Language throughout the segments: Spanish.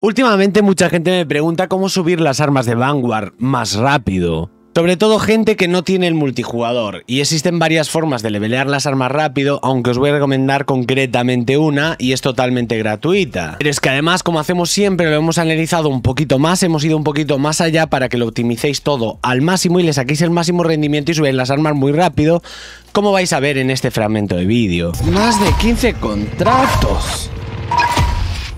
Últimamente mucha gente me pregunta cómo subir las armas de Vanguard más rápido. Sobre todo gente que no tiene el multijugador, y existen varias formas de levelear las armas rápido, aunque os voy a recomendar concretamente una, y es totalmente gratuita. Pero es que además, como hacemos siempre, lo hemos analizado un poquito más, hemos ido un poquito más allá para que lo optimicéis todo al máximo y le saquéis el máximo rendimiento y subáis las armas muy rápido, como vais a ver en este fragmento de vídeo. Más de 15 contratos.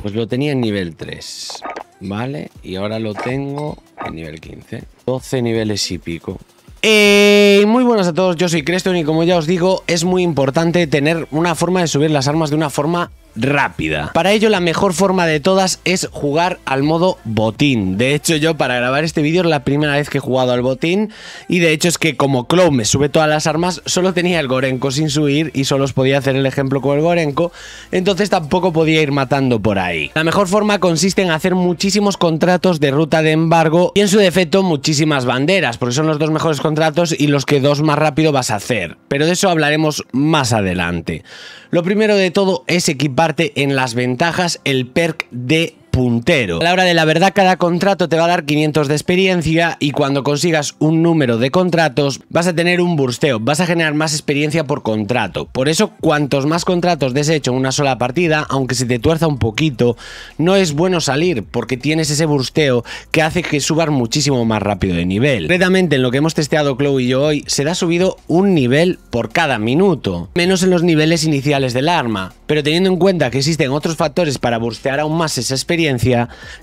Pues lo tenía en nivel 3, ¿vale? Y ahora lo tengo en nivel 15. 12 niveles y pico. Eh, muy buenas a todos, yo soy Creston y como ya os digo, es muy importante tener una forma de subir las armas de una forma rápida. Para ello la mejor forma de todas es jugar al modo botín. De hecho yo para grabar este vídeo es la primera vez que he jugado al botín y de hecho es que como Clow me sube todas las armas, solo tenía el Gorenko sin subir y solo os podía hacer el ejemplo con el Gorenko, entonces tampoco podía ir matando por ahí. La mejor forma consiste en hacer muchísimos contratos de ruta de embargo y en su defecto muchísimas banderas, porque son los dos mejores contratos y los que dos más rápido vas a hacer. Pero de eso hablaremos más adelante. Lo primero de todo es en las ventajas el perk de puntero. A la hora de la verdad, cada contrato te va a dar 500 de experiencia y cuando consigas un número de contratos vas a tener un bursteo, vas a generar más experiencia por contrato. Por eso, cuantos más contratos des hecho en una sola partida, aunque se te tuerza un poquito, no es bueno salir porque tienes ese bursteo que hace que subas muchísimo más rápido de nivel. Concretamente, en lo que hemos testeado Chloe y yo hoy, se da subido un nivel por cada minuto, menos en los niveles iniciales del arma. Pero teniendo en cuenta que existen otros factores para burstear aún más esa experiencia,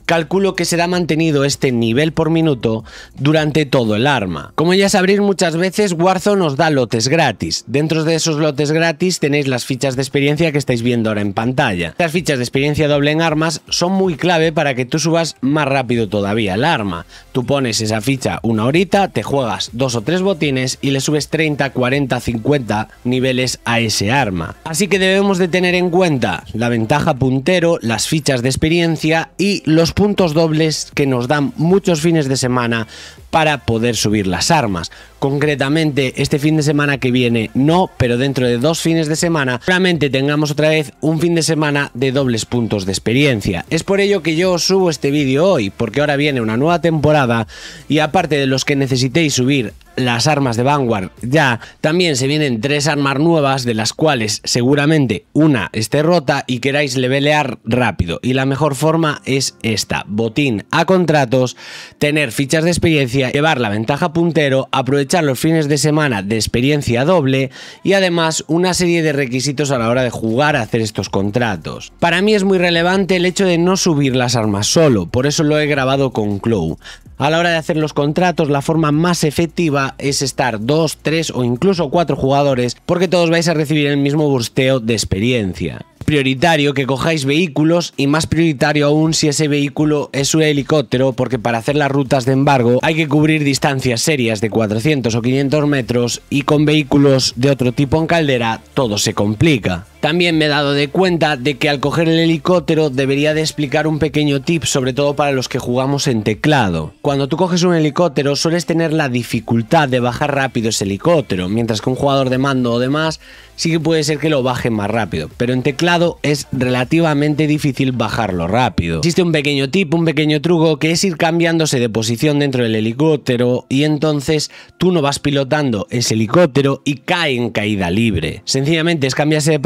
calculo que será mantenido este nivel por minuto durante todo el arma. Como ya sabréis muchas veces, Warzone nos da lotes gratis. Dentro de esos lotes gratis tenéis las fichas de experiencia que estáis viendo ahora en pantalla. Las fichas de experiencia doble en armas son muy clave para que tú subas más rápido todavía el arma. Tú pones esa ficha una horita, te juegas dos o tres botines y le subes 30, 40, 50 niveles a ese arma. Así que debemos de tener en cuenta la ventaja puntero, las fichas de experiencia y los puntos dobles que nos dan muchos fines de semana para poder subir las armas. Concretamente, este fin de semana que viene no, pero dentro de dos fines de semana, realmente tengamos otra vez un fin de semana de dobles puntos de experiencia. Es por ello que yo subo este vídeo hoy, porque ahora viene una nueva temporada y aparte de los que necesitéis subir las armas de Vanguard ya también se vienen tres armas nuevas de las cuales seguramente una esté rota y queráis levelear rápido y la mejor forma es esta botín a contratos tener fichas de experiencia llevar la ventaja puntero aprovechar los fines de semana de experiencia doble y además una serie de requisitos a la hora de jugar a hacer estos contratos. Para mí es muy relevante el hecho de no subir las armas solo por eso lo he grabado con Clow a la hora de hacer los contratos, la forma más efectiva es estar dos, tres o incluso cuatro jugadores porque todos vais a recibir el mismo bursteo de experiencia prioritario que cojáis vehículos y más prioritario aún si ese vehículo es un helicóptero porque para hacer las rutas de embargo hay que cubrir distancias serias de 400 o 500 metros y con vehículos de otro tipo en caldera todo se complica. También me he dado de cuenta de que al coger el helicóptero debería de explicar un pequeño tip, sobre todo para los que jugamos en teclado. Cuando tú coges un helicóptero sueles tener la dificultad de bajar rápido ese helicóptero, mientras que un jugador de mando o demás sí que puede ser que lo baje más rápido, pero en teclado es relativamente difícil bajarlo rápido. Existe un pequeño tip, un pequeño truco que es ir cambiándose de posición dentro del helicóptero y entonces tú no vas pilotando ese helicóptero y cae en caída libre. Sencillamente es cambiarse de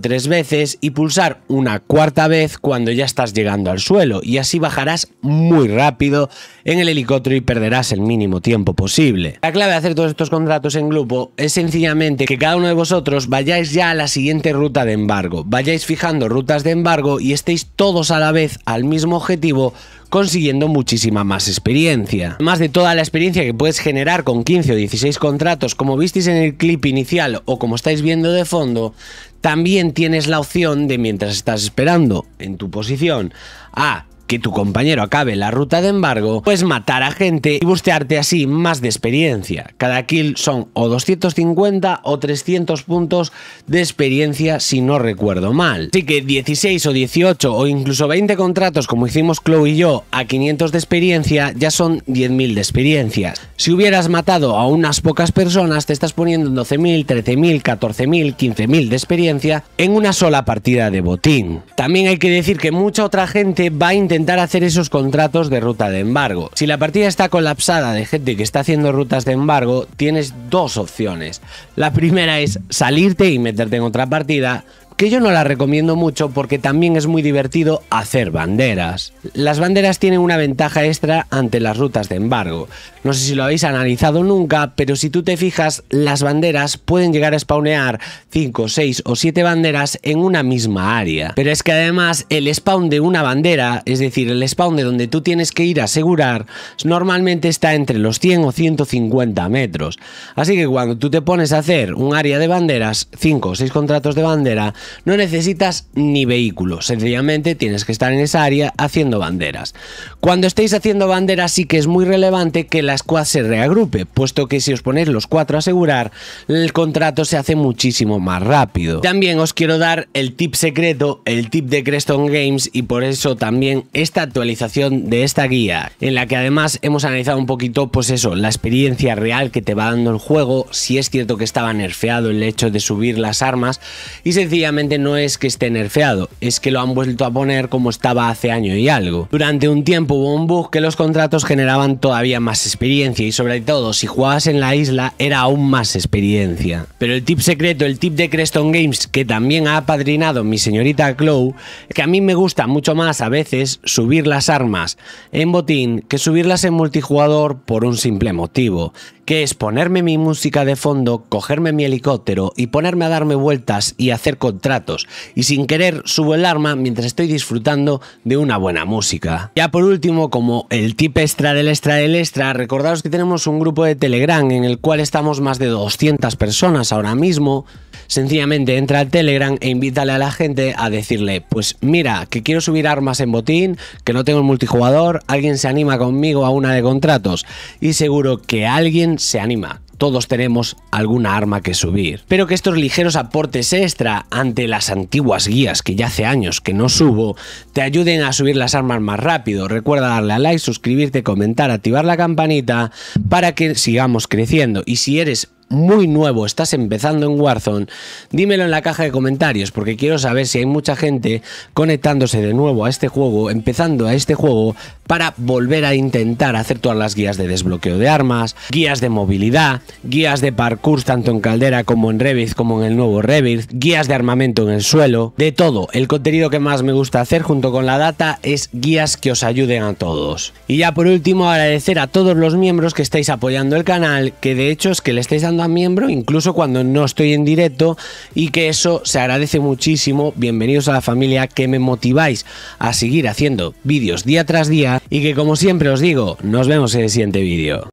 tres veces y pulsar una cuarta vez cuando ya estás llegando al suelo y así bajarás muy rápido en el helicóptero y perderás el mínimo tiempo posible. La clave de hacer todos estos contratos en grupo es sencillamente que cada uno de vosotros vayáis ya a la siguiente ruta de embargo, vayáis fijando rutas de embargo y estéis todos a la vez al mismo objetivo consiguiendo muchísima más experiencia. Además de toda la experiencia que puedes generar con 15 o 16 contratos, como visteis en el clip inicial o como estáis viendo de fondo, también tienes la opción de mientras estás esperando en tu posición a que tu compañero acabe la ruta de embargo, puedes matar a gente y bustearte así más de experiencia. Cada kill son o 250 o 300 puntos de experiencia si no recuerdo mal. Así que 16 o 18 o incluso 20 contratos como hicimos Chloe y yo a 500 de experiencia ya son 10.000 de experiencias. Si hubieras matado a unas pocas personas te estás poniendo 12.000, 13.000, 14.000, 15.000 de experiencia en una sola partida de botín. También hay que decir que mucha otra gente va a intentar intentar hacer esos contratos de ruta de embargo. Si la partida está colapsada de gente que está haciendo rutas de embargo, tienes dos opciones. La primera es salirte y meterte en otra partida, que yo no la recomiendo mucho porque también es muy divertido hacer banderas. Las banderas tienen una ventaja extra ante las rutas de embargo. No sé si lo habéis analizado nunca, pero si tú te fijas, las banderas pueden llegar a spawnear 5, 6 o 7 banderas en una misma área. Pero es que además el spawn de una bandera, es decir, el spawn de donde tú tienes que ir a asegurar, normalmente está entre los 100 o 150 metros. Así que cuando tú te pones a hacer un área de banderas, 5 o 6 contratos de bandera, no necesitas ni vehículo, sencillamente tienes que estar en esa área haciendo banderas. Cuando estéis haciendo banderas sí que es muy relevante que la squad se reagrupe, puesto que si os ponéis los cuatro a asegurar, el contrato se hace muchísimo más rápido. También os quiero dar el tip secreto, el tip de Creston Games y por eso también esta actualización de esta guía, en la que además hemos analizado un poquito, pues eso, la experiencia real que te va dando el juego, si es cierto que estaba nerfeado el hecho de subir las armas y sencillamente no es que esté nerfeado, es que lo han vuelto a poner como estaba hace año y algo. Durante un tiempo hubo un bug que los contratos generaban todavía más experiencia y sobre todo si jugabas en la isla era aún más experiencia. Pero el tip secreto, el tip de Creston Games que también ha apadrinado mi señorita Chloe, que a mí me gusta mucho más a veces subir las armas en botín que subirlas en multijugador por un simple motivo, que es ponerme mi música de fondo, cogerme mi helicóptero y ponerme a darme vueltas y hacer contratos, y sin querer subo el arma mientras estoy disfrutando de una buena música. Ya por último, como el tip extra del extra del extra, recordaros que tenemos un grupo de Telegram en el cual estamos más de 200 personas ahora mismo, sencillamente entra al Telegram e invítale a la gente a decirle, pues mira, que quiero subir armas en botín, que no tengo el multijugador, alguien se anima conmigo a una de contratos y seguro que alguien se anima. Todos tenemos alguna arma que subir. Pero que estos ligeros aportes extra ante las antiguas guías que ya hace años que no subo, te ayuden a subir las armas más rápido. Recuerda darle a like, suscribirte, comentar, activar la campanita para que sigamos creciendo. Y si eres muy nuevo, estás empezando en Warzone, dímelo en la caja de comentarios porque quiero saber si hay mucha gente conectándose de nuevo a este juego, empezando a este juego para volver a intentar hacer todas las guías de desbloqueo de armas, guías de movilidad, guías de parkour tanto en Caldera como en Revit como en el nuevo Revit, guías de armamento en el suelo, de todo. El contenido que más me gusta hacer junto con la data es guías que os ayuden a todos. Y ya por último agradecer a todos los miembros que estáis apoyando el canal, que de hecho es que le estáis dando a miembro incluso cuando no estoy en directo y que eso se agradece muchísimo. Bienvenidos a la familia que me motiváis a seguir haciendo vídeos día tras día y que como siempre os digo, nos vemos en el siguiente vídeo.